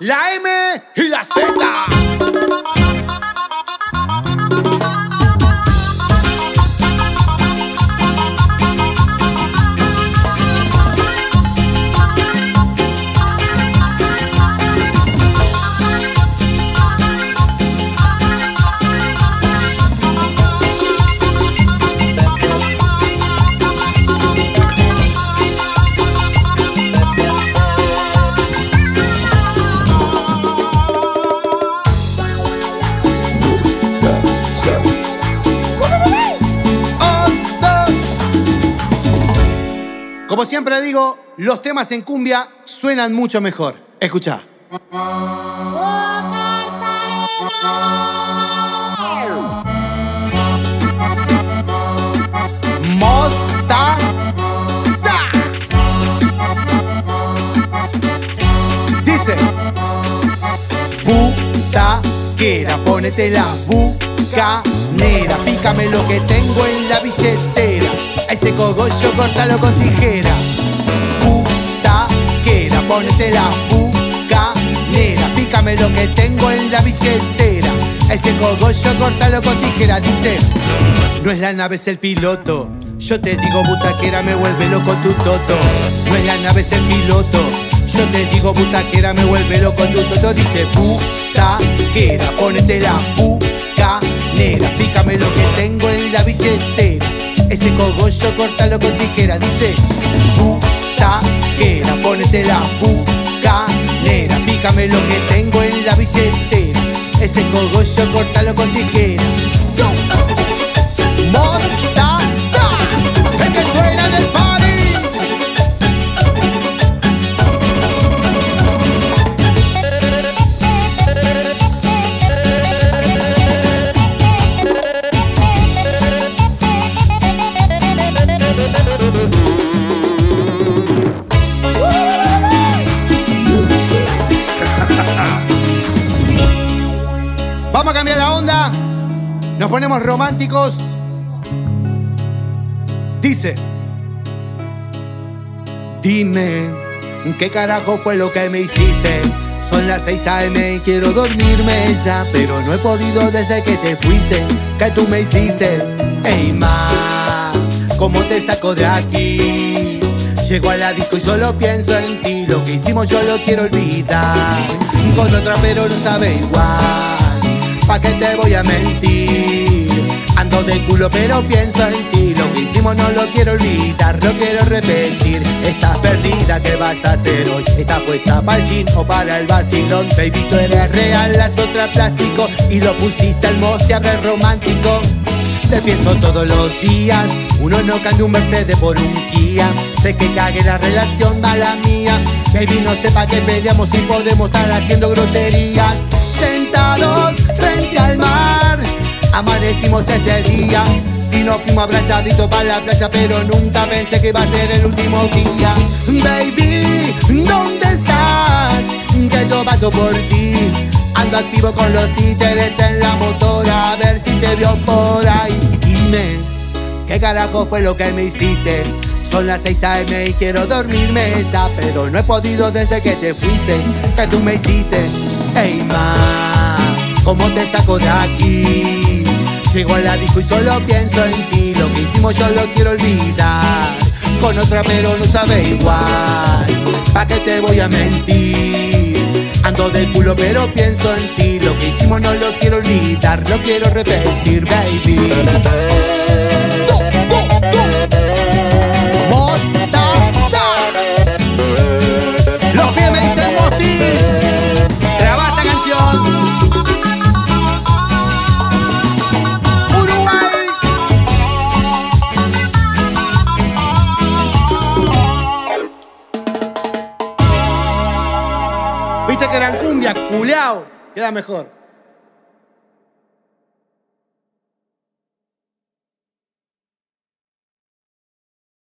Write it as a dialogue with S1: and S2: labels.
S1: La M y la Z. Como siempre digo, los temas en cumbia suenan mucho mejor. Escucha. Mostaza. Dice. Butaquera, ponete la bucanera. Pícame lo que tengo en la billetera. A ese cogollo cortalo con tijera. Butaquera, ponete la bucanera. Pícame lo que tengo en la billetera. Ese cogollo cortalo con tijera. Dice, no es la nave, es el piloto. Yo te digo butaquera, me vuelve loco tu toto. No es la nave, es el piloto. Yo te digo butaquera, me vuelve loco tu toto. Dice butaquera, ponete la bucanera. Pícame lo que tengo en la billetera. Ese cogollo cortalo con tijera. Dice butaquera, ponete la bucanera. Pícame lo que tengo en la billetera. Ese cogollo cortalo con tijera. Nos ponemos románticos. Dice. Dime, ¿qué carajo fue lo que me hiciste? Son las 6 a.m. y quiero dormirme ya Pero no he podido desde que te fuiste Que tú me hiciste Ey ma, ¿cómo te saco de aquí? Llego a la disco y solo pienso en ti Lo que hicimos yo lo quiero olvidar Con otra pero no sabe igual ¿Pa' qué te voy a mentir? Ando de culo pero pienso en ti. Lo que hicimos no lo quiero olvidar, lo quiero repetir. Estás perdida, ¿qué vas a hacer hoy? ¿Estás puesta para el gin o para el vacilón? Baby, tú eres real, las otras plástico. Y lo pusiste al modo abre romántico. Te pienso todos los días. Uno no cambia un Mercedes por un Kia. Sé que cague la relación, da la mía. Baby, no sepa que peleamos y podemos estar haciendo groserías Sentados frente al mar Amanecimos ese día y nos fuimos abrazaditos para la playa Pero nunca pensé que iba a ser el último día Baby, ¿dónde estás? Que yo paso por ti Ando activo con los títeres en la motora A ver si te vio por ahí Dime, ¿qué carajo fue lo que me hiciste? Son las 6 a.m. y quiero dormirme ya Pero no he podido desde que te fuiste Que tú me hiciste Ey ma, ¿cómo te saco de aquí? Llego a la disco y solo pienso en ti. Lo que hicimos yo lo quiero olvidar. Con otra pero no sabe igual. ¿Pa' qué te voy a mentir? Ando de culo pero pienso en ti. Lo que hicimos no lo quiero olvidar. Lo quiero repetir, baby Viste que eran cumbia, culeao, queda mejor.